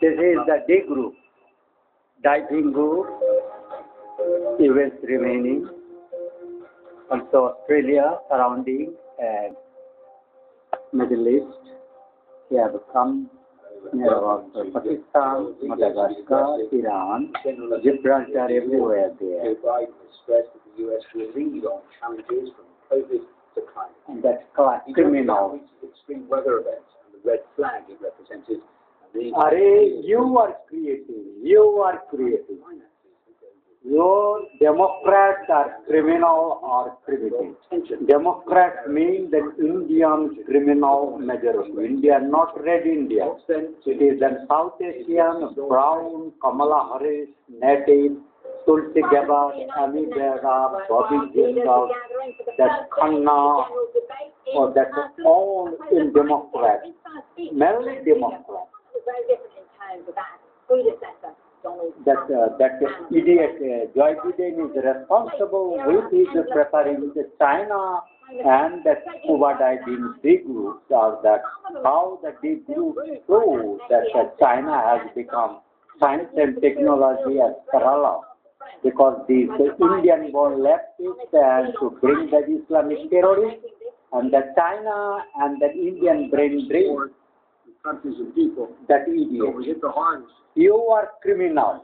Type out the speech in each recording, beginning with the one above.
This is the D group. Diving group, US remaining, also Australia surrounding and Middle East. They have come near about Pakistan, Madagascar, Iran, Gibraltar, everywhere there. That. And criminal. criminal. extreme weather events and the red flag it represented. Array, you are creating, you are that with Your Democrats are criminal or primitive. Democrats mean that Indian criminal majority. India, not red India. It is an South Asian, brown, Kamala Harris, native, Tulsi Gabbard, Bera, Bobby Jindal, that's Khanna, or that's all in Democrats, mainly Democrats. Very different in terms of that predecessor, That, uh, that idiot uh, Joe Biden is responsible with his preparing the China and that Cuba in big groups or that how the big group shows that uh, China has become science and technology as Kerala because these the Indian born leftists and to bring the Islamic terrorists and the China and the Indian brain drain countries and people. that So idiot. we hit the. You are criminal.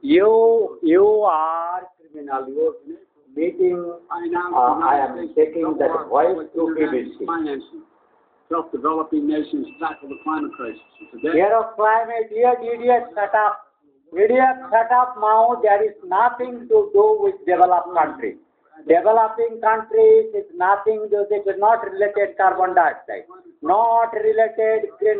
You you are criminal. You are meeting. I now, Uh, I am taking that voice to BBC. Financing. Self-developing nations tackle the climate crisis. Today, Fear of climate. Idiot, idiot, shut up. Idiot, shut up now. There is nothing to do with developed countries. Developing countries is nothing it is not related carbon dioxide, not related green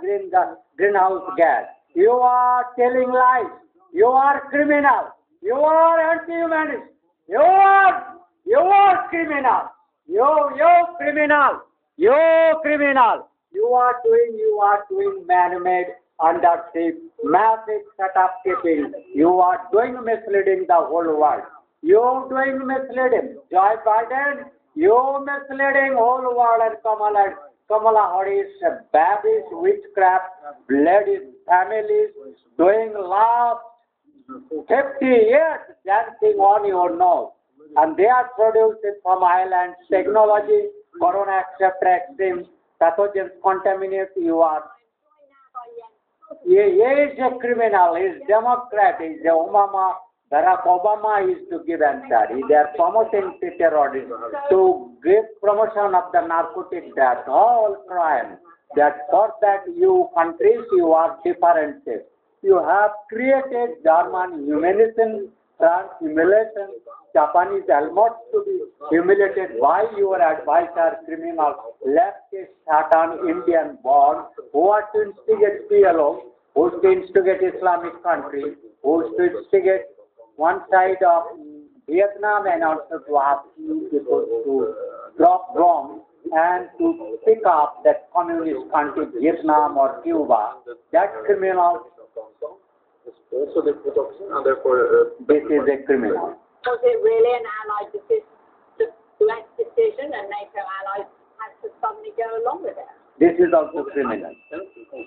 green greenhouse gas. You are telling lies. You are criminal. You are anti-humanist. You are you are criminal. You you criminal. You criminal. You are doing you are doing man-made undership, massive setup keeping. You are doing misleading the whole world. You are doing misleading. Joe Biden, you are misleading whole world and Kamala, Kamala Harris, babies, witchcraft, bloody families, doing love, 50 years dancing on your nose. And they are produced from islands, technology, corona accept vaccine, pathogens contaminate you are. He, he is a criminal, he is Democrat, he is a Obama, Barack Obama is to give answer. They are promoting terrorism to give promotion of the narcotic that all crime. That for that you countries you are differences. You have created German humiliation, France humiliation, Japanese almost to be humiliated by your advisor, criminal, leftist, Satan, Indian born, who are to instigate PLO, who is to instigate Islamic country, who is to instigate one side of Vietnam and also to ask people to drop bombs and to pick up that communist country, Vietnam or Cuba, that criminal, also the production and therefore this is a criminal. Was it really an allied decision, US decision, and NATO allies had to suddenly go along with it? This is also criminal.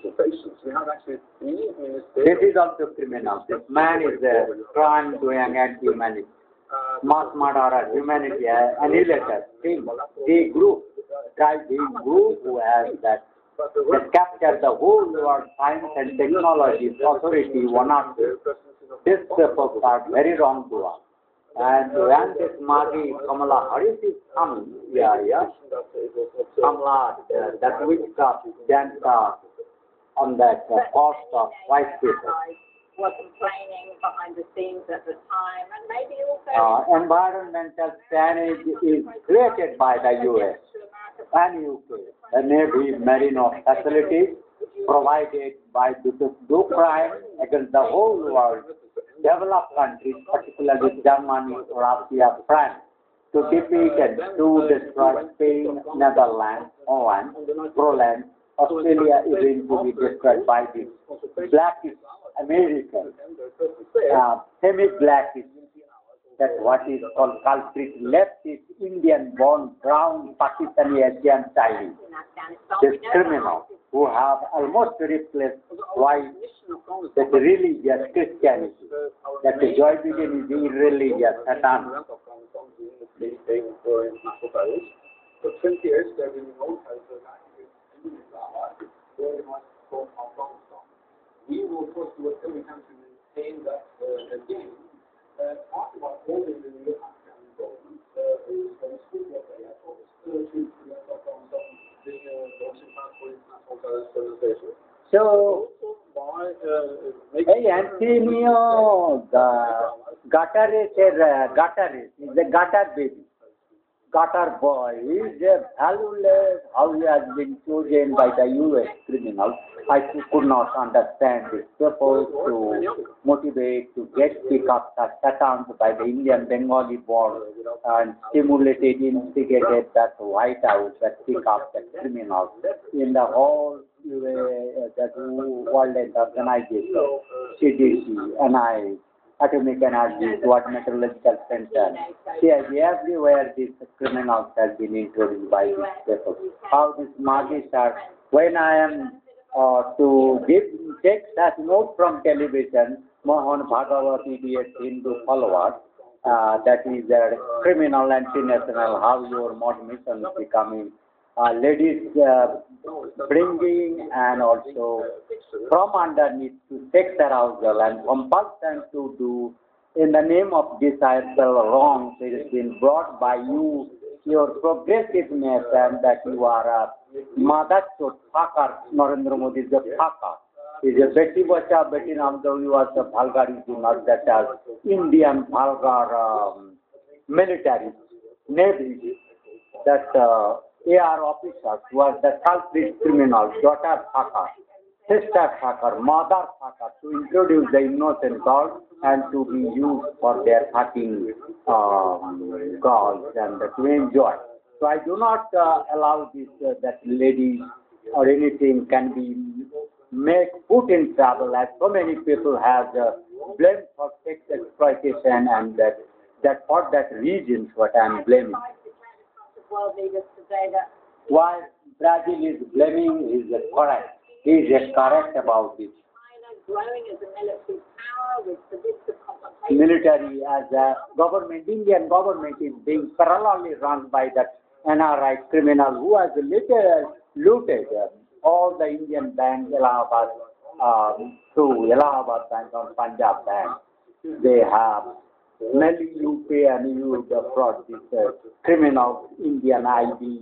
Consultations. We have actually three This is also criminal. This man is a crime doing anti-humanity. uh, Mass murder of humanity, uh, annihilator, thing. The group, try the group who has that, that capture the whole world science and technology authority, one or two. This people are very wrong to us. And when this Magi Kamala Harris is coming, yeah, yeah, Kamala, uh, that witchcraft uh, on that uh, cost of white people. Were complaining behind the scenes at the time, and maybe also Uh, environmental damage is created by the US and UK. The Navy Marine facilities provided by the do crime against the whole world, developed countries, particularly Germany, Russia, France, to defeat and to destroy Spain, Netherlands, Holland, Poland, Australia is going to be destroyed by the blackish American, uh, semi-blackish that what is called culprit left is Indian born brown Pakistani Asian Chinese. this criminal who have almost replaced white with religious Christianity. That the Joy Division is irreligious, Satan. For 20 years, they've been known as the very much from Afghanistan. We will, do whatever to maintain that uh, again. Uh, part of our role in the new Afghan government uh, is understood what they have told us to prevent Afghanistan being a launching pad for international terrorist. So, by uh, hey Antonio, the Gatares, uh, Gatares is a Gatar baby. Gatar boy is a valueless how he has been chosen by the US criminals. I could not understand his purpose to motivate, to get pick up the Satans by the Indian Bengali born and stimulated, instigated that White House that pick up the criminals in the whole uh, that World Health Organization, CDC, NIH, Atomic Energy, World Meteorological Center. See, everywhere these criminals have been introduced by these people. How these magis are, when I am uh, to give, take that note from television, Mohan Bhagwat, idiot Hindu follower, uh, that is a criminal anti-national, how your mod mission is becoming. Uh, ladies uh, bringing and also from underneath to take sex arousal and compel them to do. In the name of desirable wrongs it has been brought by you. Your progressiveness and that you are a mother to fucker Narendra Modi is a fucker is a Betty Bacha, Betty Ramdev, you are the vulgar, do not that as Indian vulgar um, military, navy, that uh, AR officers was the culprit criminal, daughter fucker, sister fucker, mother fucker, to introduce the innocent girls and to be used for their fucking um, girls and to enjoy. So I do not uh, allow this uh, that ladies or anything can be make put in trouble as so many people have uh, blamed for sex exploitation and that that for that reasons what I am blaming. World leaders today that Why Brazil is blaming is correct. He is correct about it. China growing as a military power with sadistic complications. Military as a government, Indian government is being parallelly run by that NRI criminal who has looted, looted all the Indian banks, Allahabad, um, through Allahabad Bank or Punjab Bank. They have mainly you pay and you fraud this uh, criminal Indian ID,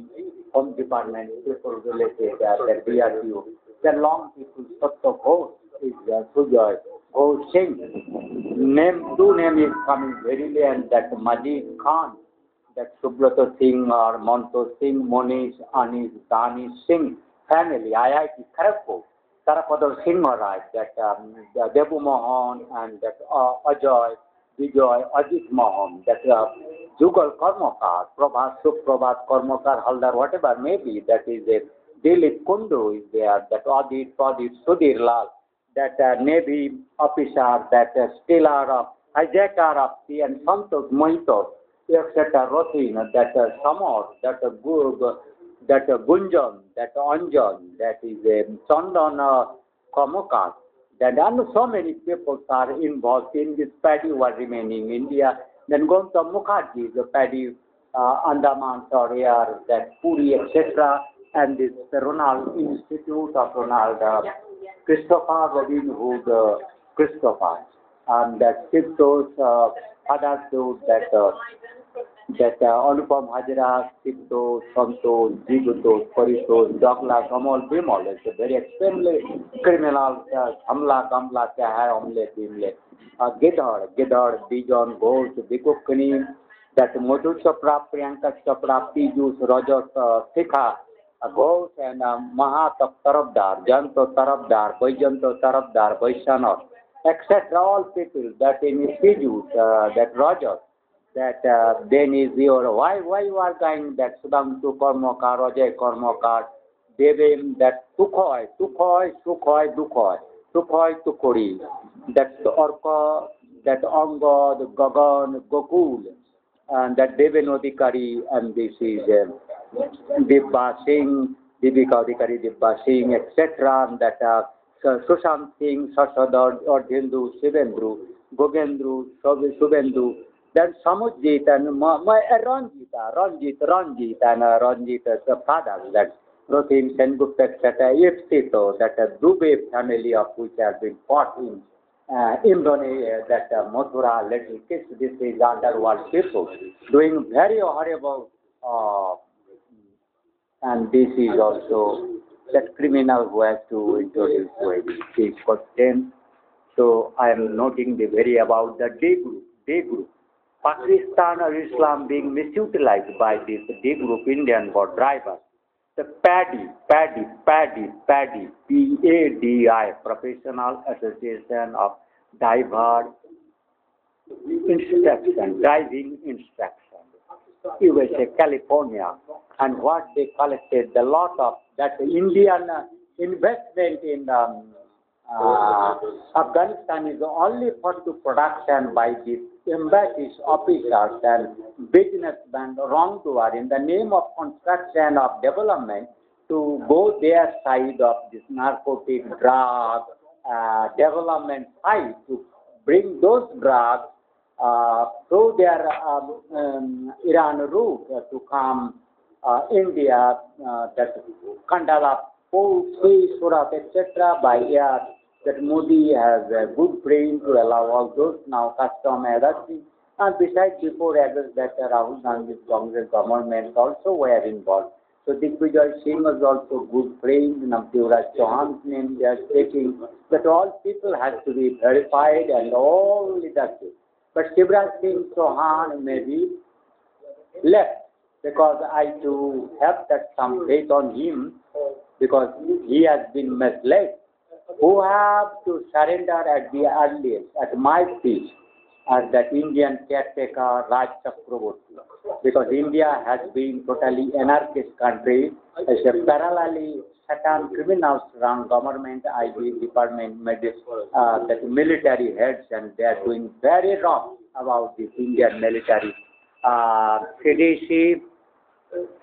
Home Department, people related, uh, the DRDO. The long people, Satya Ghosh is uh, Sujoy, Ghosh Singh. Name, two name is coming verily and that Majid Khan, that Subrata Singh or Monto Singh, Monish, Anish, Danish Singh family, IIT Kharagpur. Tarapadar Singh Maharaj, that um, Debu Mohan and that uh, Ajoy, Vijay, Ajit Mohan, that uh, Jugal Karmakar, Prabhat, Suprabhat Karmakar, Haldar, whatever may be, that is a Dilip Kundu is there, that Adit, Pradip, Sudhir Lal, that uh, Navy officer, that uh, stealer of, hijacker of sea and Santos Mohito, etc. Rothin, that uh, Samar, that uh, Gu- that uh, Gunjan, that Anjan, that is Chandan uh, Kamakar, and so many people are involved in this paddy war remaining in India. Then Gautam Mukherjee, the paddy uh, Andaman or that Puri, etc. And this Ronald Institute of Ronald uh, Christopher Robin Hood uh, Christopher. And that Tiptos, uh, others do that uh, जैसा Anupam Hazra शिवतोष Santosh जीवतो Paritosh डॉकला Kamal Vimal it's very extremely criminal हमला, कमला, क्या है, हमले टीमले गिदड़ गिदड़, बीजन, घोष दिकुकनी that Madhur Chopra Priyanka Chopra Piyush Rajat Shikha Ghosh and महातप Tarafdar जन तो तरफदार बैजन तो Tarafdar बैशनर etcetera all people that in Piyush that Rajat that uh, uh, then is your why why you are going that Sudamtu Karmakar, Ajay Karmakar, Devim that Tukhoi, Tukhoi, Tukhoi, Dukhoi, Tukhoi, Tukuri, that Orka, that Anga, the Gagan, Gokul, and that Deven Odhikari, and this is uh, Dibba Singh, Deepika Adhikari, Dibba Singh, etc. And that uh, Sushant Singh, Sashadar, Ardhendu, Shivendru, Gogendru, Shub- Shubhendu, then Samujit and Ma- Ma- uh, Ranjit, Ranjit, and uh, Ranjita's uh, father, that Rotin Sengupta, etc. Ipsito, that uh, Dubey family of which has been fought in uh, Indonesia, that uh, Mathura, little kids, this is underworld people, doing very horrible, uh, and this is also that criminal who has to introduce to He is condemned. So I am noting the very about the day group, day group. Pakistan or Islam being misutilized by this day group Indian boat drivers. The PADI, PADI, PADI, PADI, P-A-D-I, Professional Association of Diver Instruction, Driving Instruction, USA, California, and what they collected, the lot of that Indian investment in um, uh, Afghanistan is only for the production by the embassies officers and businessmen wrongdoer in the name of construction of development to go their side of this narcotic drug uh, development side to bring those drugs uh, through their um, um, Iran route uh, to come uh, India, uh, that Kandla, Port, Surat, etc. by air. That Modi has a good brain to allow all those now custom and. And besides, before others that Rahul Gandhi's Congress government also were involved. So Digvijay Singh was also good friend, Navdevraj Chauhan's name they are taking, but all people have to be verified and all leadership. But Shivraj Singh Chauhan may be left because I too have that some faith on him because he has been misled. Who have to surrender at the earliest, at my speech, as that Indian caretaker Raj Chakraborty. Because India has been totally anarchist country, as a parallelly certain criminals run government, IG department, medi- uh, that military heads, and they are doing very wrong about this Indian military. Uh,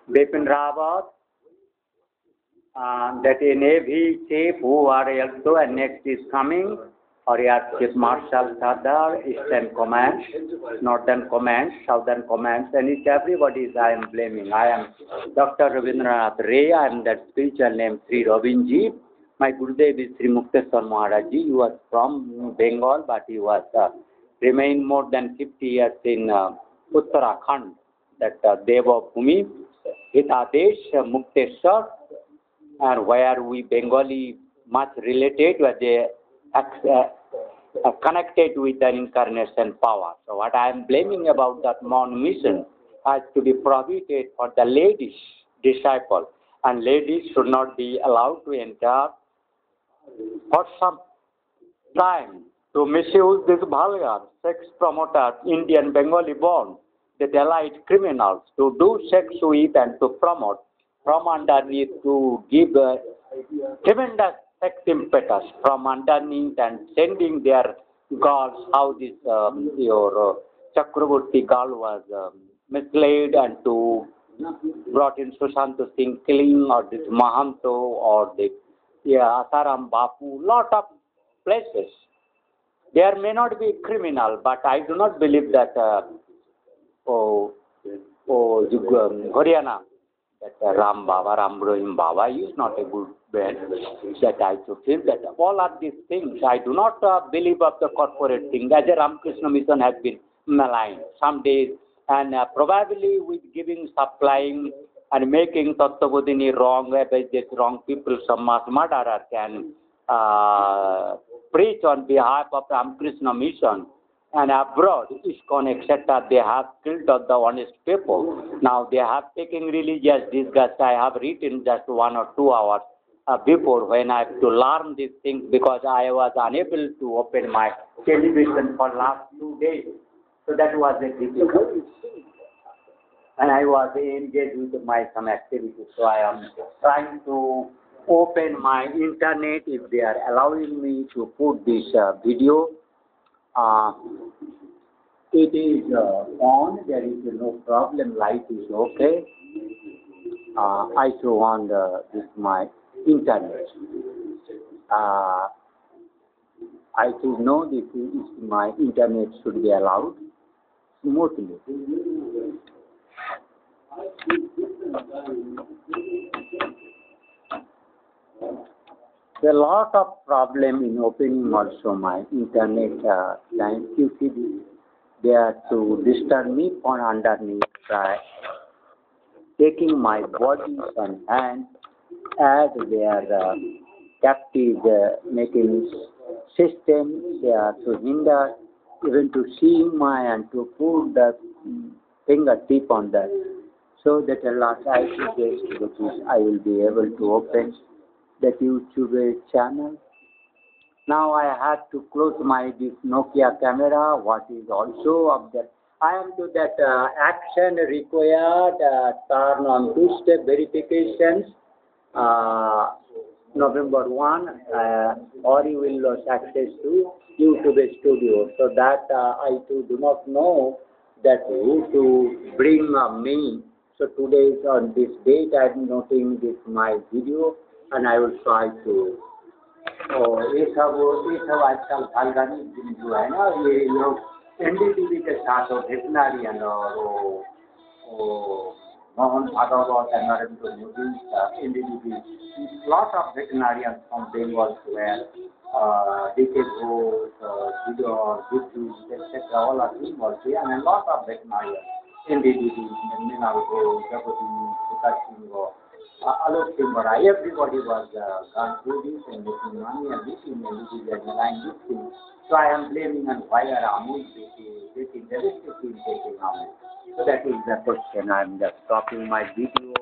Bipin Rawat, uh, that a Navy chief who are also and next is coming, or Air Chief Marshal Sardar, Eastern Command, Northern Command, Southern Command, and it's everybody is I am blaming. I am Dr. Rabindranath Ray, I am that spiritual name Sri Robinji. My Gurudev is Sri Mukteswar Maharaji. He was from Bengal, but he was uh, remained more than 50 years in uh, Uttarakhand, that uh, Deva Bhumi, Hitadesh, uh, Mukteswar, and where we Bengali much related with the uh, uh, connected with the incarnation power. So what I am blaming about that Mon mission has to be prohibited for the ladies disciple and ladies should not be allowed to enter for some time to misuse this vulgar sex promoters, Indian Bengali born, the delight criminals to do sex with and to promote from underneath to give uh, tremendous sex impetus from underneath and sending their girls how this um, your uh, Chakraborty was um, misled and to brought in Sushant Singh killing or this Mahanto or the yeah, Asaram Bapu, lot of places. There may not be criminal, but I do not believe that uh, oh, oh, um, Haryana, that uh, Ram Baba, Ram Rahim Baba is not a good man. That I should feel that all of these things, I do not uh, believe of the corporate thing. As a Ramakrishna mission has been maligned some days, and uh, probably with giving, supplying, and making Tattvabodhini wrong, this wrong people, some mass murderer can uh, preach on behalf of Ramakrishna mission and abroad, ISKCON, etc., they have killed all the honest people. Now they have taken religious disgust. I have written just one or two hours uh, before when I have to learn these things because I was unable to open my television for last two days. So that was a difficult. And I was engaged with my some activities. So I am trying to open my internet if they are allowing me to put this uh, video. Uh, it is uh, on, there is no problem, light is okay. uh, I too want uh, this my internet. Uh, I should know this is my internet should be allowed smoothly. There are a lot of problem in opening also my internet uh, line QCD. They are to disturb me from underneath by taking my body and hand as their uh, captive uh, making system. They are to hinder even to see my and to put the fingertip on that. So that a lot I suggest which is I will be able to open that YouTube channel. Now I had to close my this Nokia camera, what is also of that. I am to that uh, action required uh, turn on two-step verifications. Uh, November 1, uh, or you will lose access to YouTube Studio. So that uh, I too do not know that who to bring uh, me. So today is on this date I am noting this my video and I will try to और ये सब ये सब आजकल फालगानी जो है ना ये लोग एनडीटीवी के साथ और वेटनरियन और वो वो Mohan Bhagwat and Narendra Modi uh, NDTV lot of veterinarians from Bengal where uh, DK Ghosh, uh, Video, Vitu, etc. all are involved here and a lot of veterinarians NDTV, Meenal Ghosh, Jagoti, Vikas Singh, uh, Alok Simbara, everybody was uh, gone through this and making money and this and this is and this thing. So I am blaming on why are Amul taking, taking, taking Amul. So that is the question. I am just stopping my video.